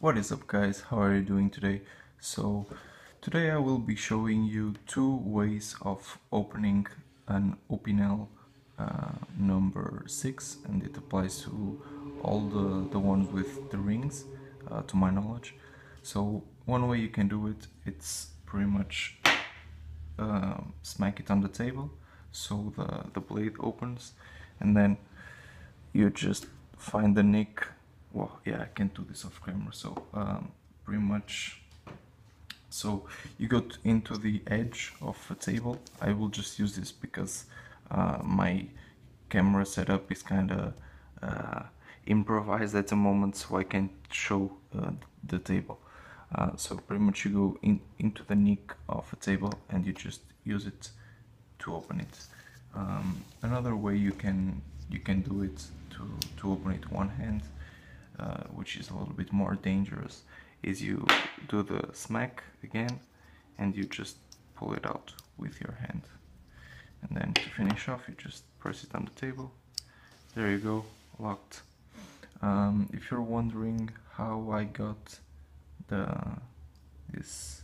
What is up guys, how are you doing today? So today I will be showing you two ways of opening an Opinel uh, number 6 and it applies to all the, the ones with the rings uh, to my knowledge. So one way you can do it, it's pretty much uh, smack it on the table so the, the blade opens and then you just find the nick well yeah I can do this off camera so um, pretty much. So you go into the edge of a table. I will just use this because uh, my camera setup is kind of uh, improvised at the moment so I can show uh, the table. Uh, so pretty much you go in into the nick of a table and you just use it to open it. Um, another way you can you can do it to, to open it one hand uh, which is a little bit more dangerous, is you do the smack again and you just pull it out with your hand. And then to finish off, you just press it on the table. There you go, locked. Um, if you're wondering how I got the these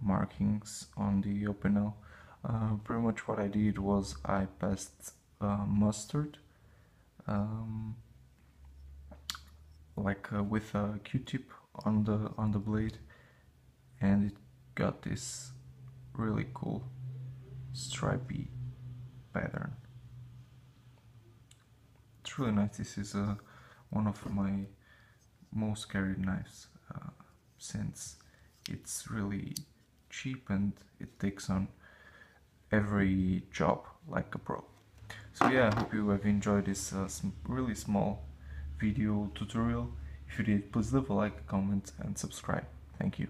markings on the Opinel, uh, pretty much what I did was I passed uh, mustard um, like uh, with a q-tip on the on the blade. And it got this really cool stripy pattern. It's really nice. This is uh, one of my most carried knives uh, since it's really cheap and it takes on every job like a pro. So yeah, I hope you have enjoyed this uh, really small video tutorial. If you did, please leave a like, comment and subscribe. Thank you.